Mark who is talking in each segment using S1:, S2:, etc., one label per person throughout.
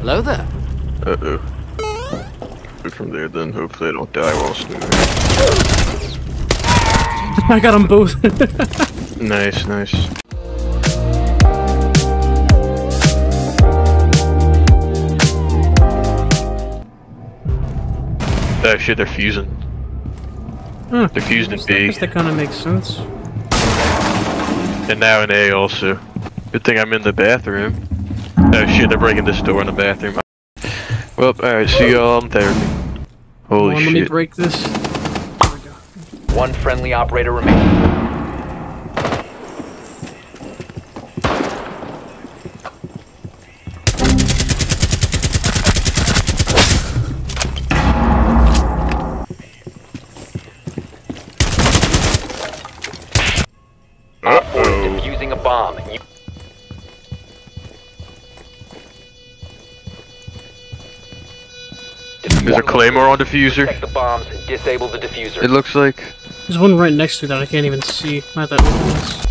S1: Hello there.
S2: Uh-oh. Good from there, then hopefully I don't die while snooping.
S3: I got them both.
S2: Nice, nice. Oh shit, they're fusing.
S3: huh.
S2: They're fusing in
S3: I
S2: B,
S3: guess that kind of makes sense.
S2: and now in A also. Good thing I'm in the bathroom. Oh shit, they're breaking this door in the bathroom. Well, alright, see y'all on therapy. Holy
S3: Hold on, let me break this.
S4: One friendly operator remaining. OPFOR
S2: Uh-oh.
S4: defusing a bomb.
S2: There's a claymore on defuser.
S4: Protect the bombs. Disable the defuser.
S2: It looks like.
S3: There's one right next to that I can't even see. Not that obvious.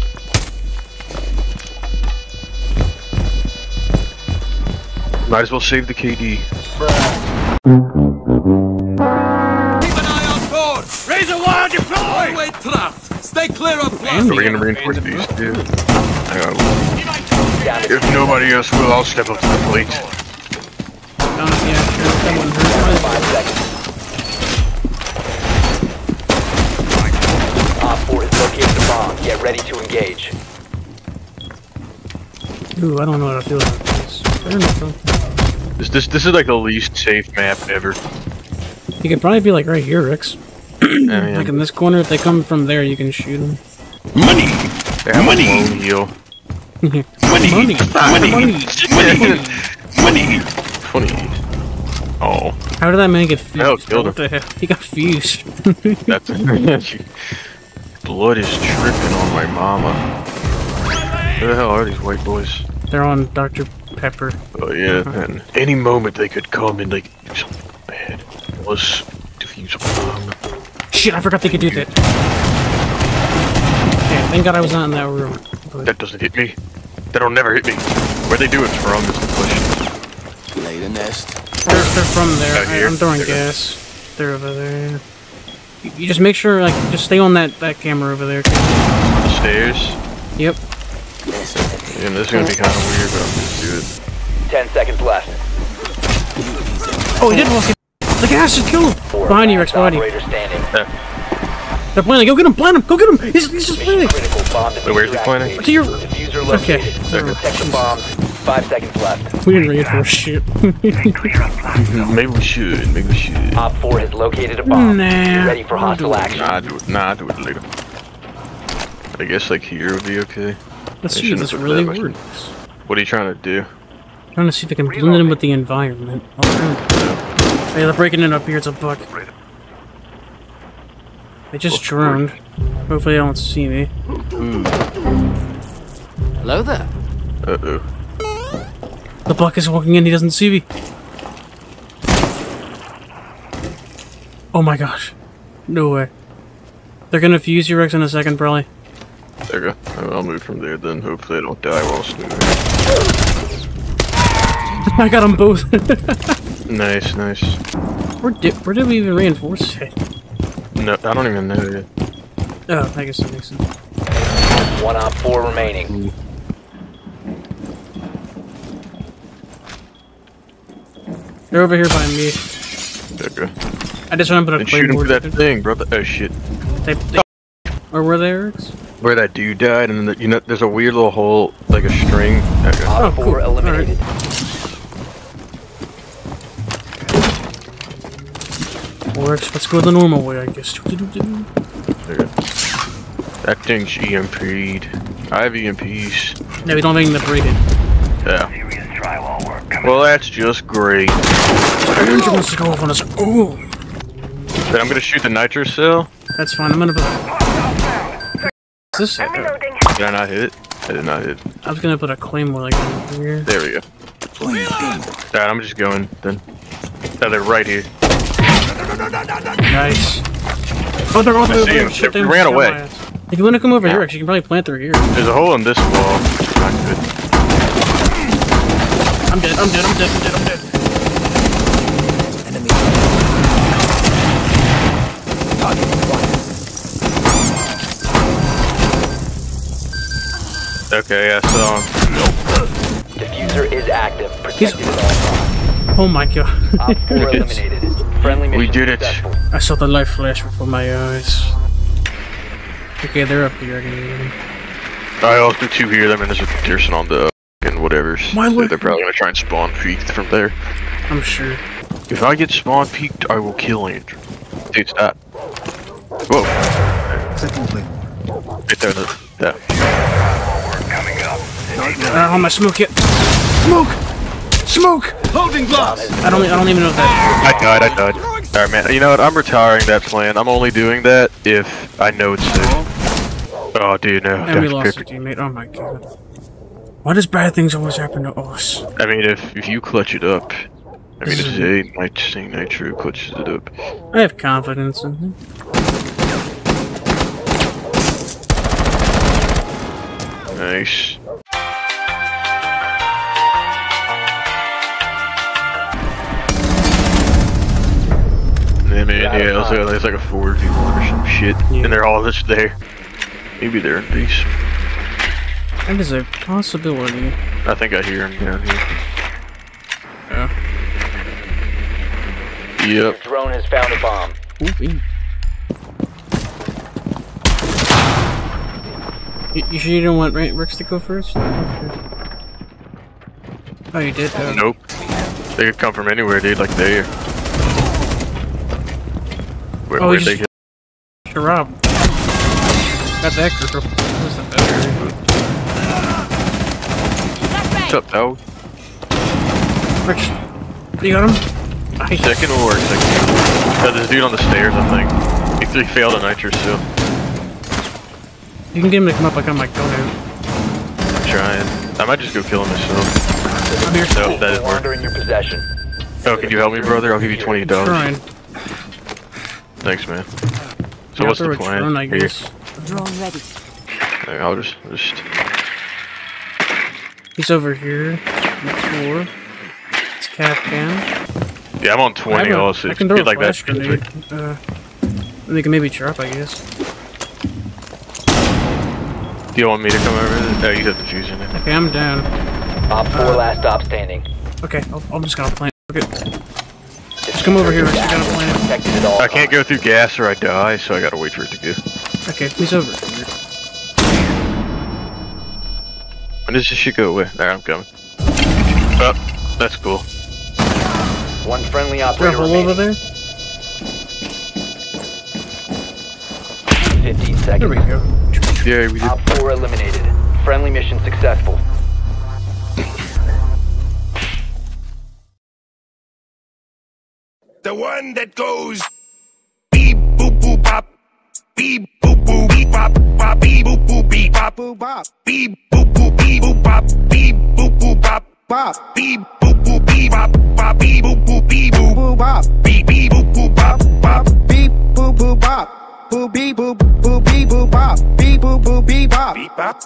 S2: Might as well save the KD.
S5: Keep an eye out for! Razor wire deployed! Always trapped! Stay clear of blast!
S2: Are we gonna reinforce these two? Hang on.
S4: Down to
S2: If nobody else will, I'll step up to the plate.
S3: Sure. That wouldn't hurt.
S4: five seconds. Op 4 has located the bomb. Get ready to engage.
S3: Ooh, I don't know how to feel about this. Fair enough, though.
S2: This, this this is like the least safe map ever.
S3: You could probably be like right here, Rex.
S2: I mean,
S3: Like in this corner, if they come from there, you can shoot them.
S6: Money!
S2: they have
S6: money.
S2: a heal.
S6: Money!
S3: Money!
S6: Money!
S3: Money!
S6: Money!
S2: Funny. Oh,
S3: How did that man get fused?
S2: Hell, killed
S3: what the hell? He got fused.
S2: that's blood is tripping on my mama. Who the hell are these white boys?
S3: They're on Dr. Pepper.
S2: Oh yeah, uh-huh. and any moment they could come and like do something bad. Let's defuse a bomb.
S3: Shit, I forgot they could do that. Yeah, thank God I was not in that room. But
S2: That doesn't hit me. That'll never hit me. Where they do it from is the question.
S6: Lay the nest.
S3: They're, they're from there. I, I'm throwing
S2: They're-
S3: gas. They're over there. You, you just make sure, like, just stay on that, that camera over there.
S2: The stairs.
S3: Yep.
S2: And this is gonna be kind of weird, but I'll just do it.
S4: Ten seconds left.
S3: Oh, he did walk in. The gas just killed him.
S4: Four
S3: Behind you,
S4: last
S3: Rex, behind you.
S4: operator.
S3: They're planning. Go get him, plant him. Go get him. He's, he's just planning.
S2: Wait, where's he
S4: defuser
S2: planning?
S4: activated.
S3: To your-
S4: Defuser located.
S3: Okay.
S4: Protect the bombs. Five seconds left.
S3: We didn't reinforce shit.
S2: Maybe we should. Maybe we should.
S4: OPFOR has located a bomb.
S3: Nah,
S4: Get ready for hostile action.
S2: Nah, I'll do it. Nah, I'll do it later. I guess like here would be okay.
S3: Let's see if this really
S2: that
S3: works.
S2: What are you trying to do?
S3: I'm trying to see if I can blend in with the environment. Oh, Hey, they're breaking it up here. It's a buck. They just droned. Hopefully they don't see me.
S2: Ooh.
S1: Hello there.
S2: Uh oh.
S3: The buck is walking in. He doesn't see me. Oh my gosh. No way. They're gonna fuse you, Rex, in a second, probably.
S2: There you go. I'll I'll move from there. Then hopefully I don't die while snooping.
S3: I got them both.
S2: Nice, nice.
S3: where, did, where did we even reinforce it?
S2: No, I don't even know yet.
S3: Oh, I guess that makes sense.
S4: One Op 4 remaining.
S3: They're over here by me.
S2: There.
S3: I just want to put a
S2: Then shoot him
S3: claymore.
S2: for that thing, brother. Oh shit.
S3: They, they, or were they, Rex?
S2: Where that dude died, and then the, you know, there's a weird little hole, like a string. There you go.
S4: Op
S3: Oh,
S4: 4
S3: cool.
S4: eliminated.
S3: Works. Let's go the normal way, I guess.
S2: There you go. That thing's EMP'd. I have EMPs.
S3: No, we don't have anything to break it.
S2: Yeah. Well, that's just great.
S3: Ranger wants to go off on us. Ooh,
S2: Then I'm gonna shoot the nitro cell.
S3: that's fine. I'm gonna put. What's this?
S2: Did I not hit it? I did not hit. it.
S3: I was gonna put a claymore like over here.
S2: There we go. Alright, I'm just going then. Oh, they're right here.
S3: Nice. Oh, they're all
S2: I
S3: through
S2: see
S3: there.
S2: They
S3: they
S2: ran away.
S3: If you want to come over here, actually, you can probably plant through here.
S2: There's a hole in this wall. Not good.
S3: I'm dead, I'm dead, I'm dead, I'm dead, I'm dead.
S7: Enemy. Target acquired.
S2: Okay, yeah, so
S4: um, Nope. Defuser is active. Protected at all.
S3: Oh my god.
S4: Op 4 eliminated. Friendly mission
S2: We did it.
S4: successful.
S3: I saw the light flash before my eyes. Okay, they're up here. I can get.
S2: I also two hear them, and there's a person on the and whatever's.
S3: Why
S2: so they're probably gonna try and spawn peeked from there.
S3: I'm sure.
S2: If I get spawn peeked, I will kill Andrew. Dude, stop. Whoa. Right there, the, that.
S3: Uh, on my smoke yet. Smoke! Smoke!
S5: Holding glass!
S3: I don't. I don't even know if that.
S2: I died, I died. Alright, man. You know what? I'm retiring that plan. I'm only doing that if I know it's safe. Oh, dude, no.
S3: And we
S2: That's
S3: lost a teammate. Oh my god. Why does bad things always happen to us?
S2: I mean, if if you clutch it up, I mean, it's
S3: is-
S2: a night Nitro clutches it up.
S3: I have confidence in him.
S2: Nice. Yeah, man, yeah, it like, there's like a four v one or some shit,
S3: Yeah.
S2: and they're all just there. Maybe they're in base.
S3: That is a possibility.
S2: I think I hear him down here.
S3: Yeah.
S2: Yep.
S4: Drone has found a bomb.
S3: Ooh, ee. You, you sure you don't want Ra- Ricks to go first? Okay. Oh, you did? Oh.
S2: Nope. They could come from anywhere, dude. Like there. Where,
S3: Oh,
S2: where
S3: he
S2: they
S3: just- Sure, Rob. Got that girl. What's the better?
S2: What's up, dog?
S3: Ricks, you got him? I
S2: Second or second? Got this dude on the stairs, I think. He three failed a nitro still.
S3: You can get him to come up like I'm like, go ahead.
S2: I'm trying. I might just go kill him myself.
S3: I'm here.
S2: No, that didn't work.
S4: Wander in your possession.
S2: Oh, can you help me, brother? I'll give you twenty dollars.
S3: Trying.
S2: Thanks, man. So
S3: Yeah,
S2: what's the plan?
S3: drone, I
S2: Here.
S3: guess.
S8: Drone ready.
S2: Here, I'll just, just.
S3: He's over here. On the floor. It's Kapkan.
S2: Yeah, I'm on twenty
S3: have a-
S2: also.
S3: I can throw a
S2: like that.
S3: flash grenade. Uh, and they can maybe drop, I guess.
S2: Do you want me to come over? there? Oh, you have the fuse in it.
S3: Okay, I'm down.
S4: OPFOR last stop standing.
S3: Okay, I'll, I'm just gonna plant. Okay. Just come over here, Ricks. We gotta plant.
S4: Protected at all
S2: I can't go through gas or I die, so I gotta wait for it to go.
S3: Okay, he's over here.
S2: When does this shit go away? There, I'm coming. Oh, that's cool.
S4: One friendly
S3: Is
S4: operator
S3: hole over
S4: remaining.
S3: there?
S4: 15
S3: There
S4: seconds.
S3: we go.
S2: Yeah, we did.
S4: Op 4 eliminated. Friendly mission successful.
S6: The one that goes beep boop boop bop. Beep boop boop beep bop bop beep boop boop beep bop boop bop. Beep boop boop beep boop bop. Beep boop boop bop bop. Beep boop boop beep bop bop beep boop boop beep boop boop bop. Beep beep boop boop bop bop. Beep boop boop bop. Boop beep boop boop beep boop bop. Beep boop boop beep bop. Beep bop.